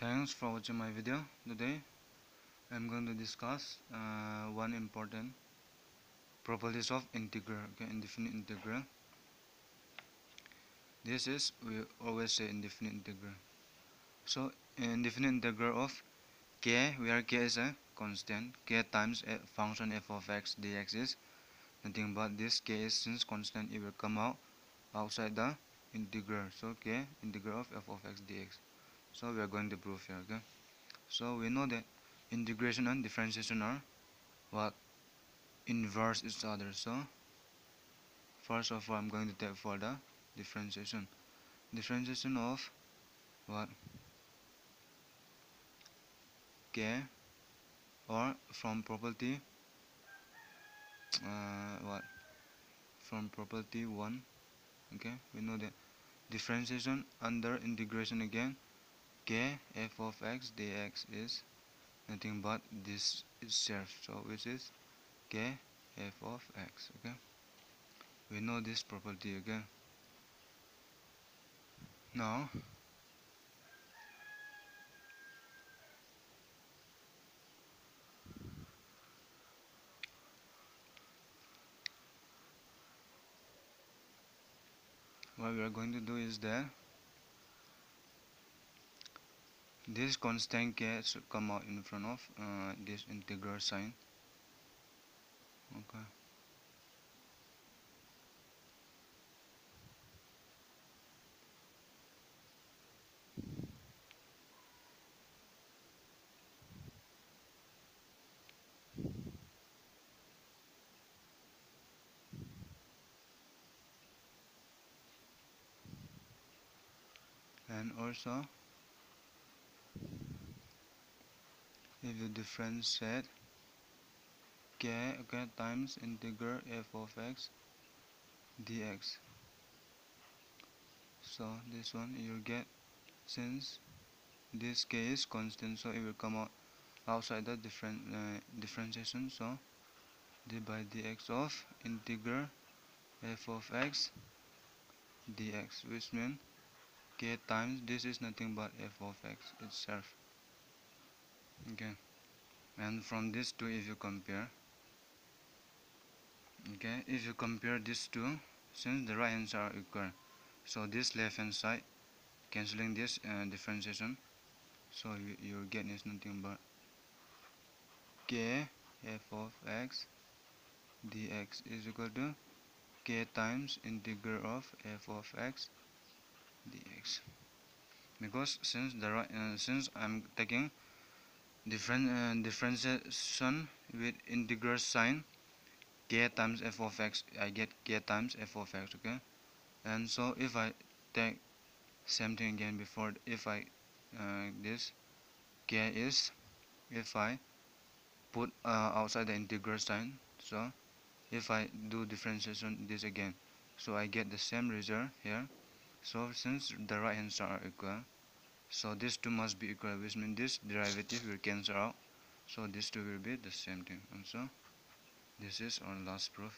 thanks for watching my video today. I'm going to discuss uh, one important properties of integral okay indefinite integral. This is we always say indefinite integral. So indefinite integral of k where k is a constant k times a function f of x dx is nothing but this k is since constant it will come out outside the integral. So k integral of f of x dx so we are going to prove here okay? So we know that integration and differentiation are what inverse each other. So first of all I'm going to take for the differentiation. Differentiation of what? K or from property uh, what? From property 1 okay? We know that differentiation under integration again k f of x dx is nothing but this itself. So which is k f of x okay? We know this property again now what we are going to do is that this constant k should come out in front of uh, this integral sign. Okay. And also if the differentiate k okay times integral f of x dx. So this one you get since this k is constant so it will come out outside the different uh, differentiation. So d by dx of integral f of x dx which means k times this is nothing but f of x itself okay. And from these two if you compare okay if you compare these two since the right hands are equal so this left hand side cancelling this uh, differentiation so you, you get is nothing but k f of x dx is equal to k times integral of f of x dx. Because since the right uh, since I'm taking different uh, differentiation with integral sign k times f of x I get k times f of x okay? And so if I take same thing again before if I uh, this k is if I put uh, outside the integral sign so if I do differentiation this again. So I get the same result here. So since the right hands are equal so these two must be equal which means this derivative will cancel out. So these two will be the same thing. And so this is our last proof